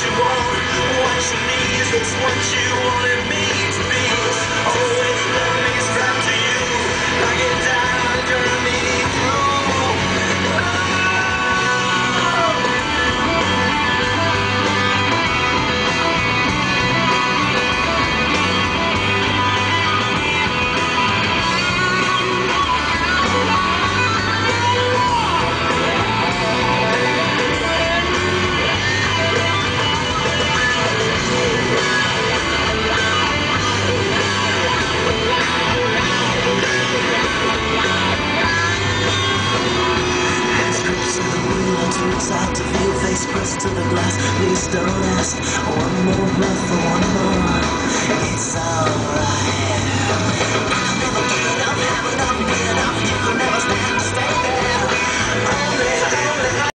What you want. What you need is what you want. outside to feel face pressed to the glass. Please don't ask. One more breath for one more.